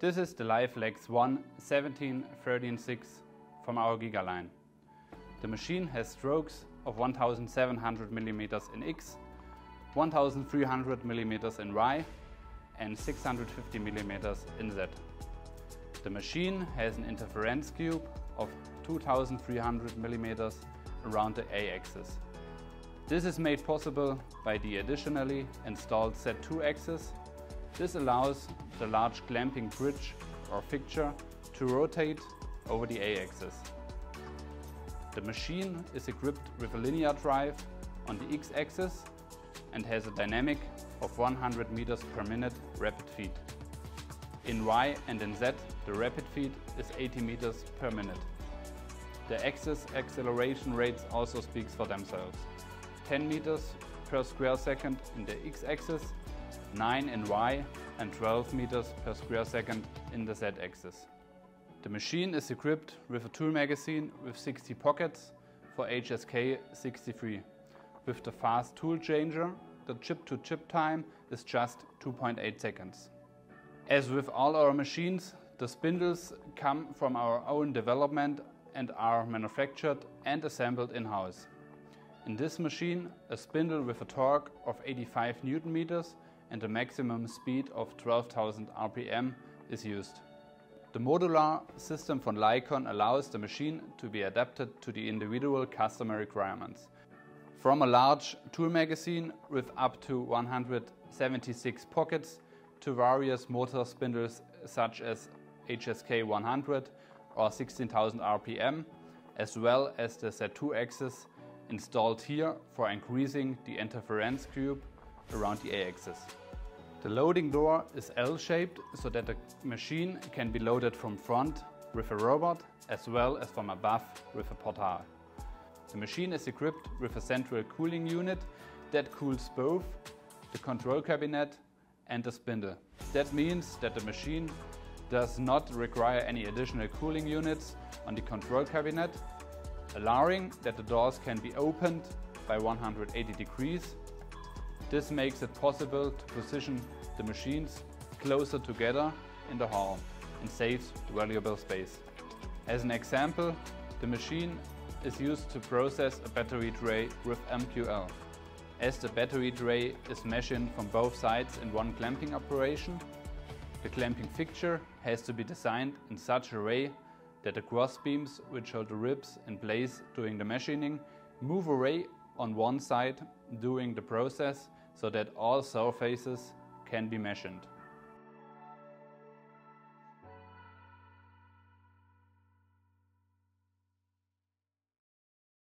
This is the LiFLEX 1 17 13 6 from our Giga line. The machine has strokes of 1700 mm in X, 1300 mm in Y and 650 mm in Z. The machine has an interference cube of 2300 mm around the A-axis. This is made possible by the additionally installed Z2 axis. This allows the large clamping bridge or fixture to rotate over the A-axis. The machine is equipped with a linear drive on the X-axis and has a dynamic of 100 meters per minute rapid feed. In Y and in Z, the rapid feed is 80 meters per minute. The axis acceleration rates also speaks for themselves. 10 meters per square second in the x-axis, 9 in y and 12 meters per square second in the z-axis. The machine is equipped with a tool magazine with 60 pockets for HSK 63. With the fast tool changer, the chip-to-chip -chip time is just 2.8 seconds. As with all our machines, the spindles come from our own development and are manufactured and assembled in-house. In this machine, a spindle with a torque of 85 Newton meters and a maximum speed of 12,000 RPM is used. The modular system from LiCON allows the machine to be adapted to the individual customer requirements. From a large tool magazine with up to 176 pockets to various motor spindles such as HSK 100 or 16,000 RPM, as well as the Z2 axis installed here for increasing the interference cube around the A-axis. The loading door is L-shaped so that the machine can be loaded from front with a robot as well as from above with a portal. The machine is equipped with a central cooling unit that cools both the control cabinet and the spindle. That means that the machine does not require any additional cooling units on the control cabinet allowing that the doors can be opened by 180 degrees. This makes it possible to position the machines closer together in the hall and saves valuable space. As an example, the machine is used to process a battery tray with MQL. As the battery tray is machined from both sides in one clamping operation, the clamping fixture has to be designed in such a way that the cross beams, which hold the ribs in place during the machining, move away on one side during the process so that all surfaces can be machined.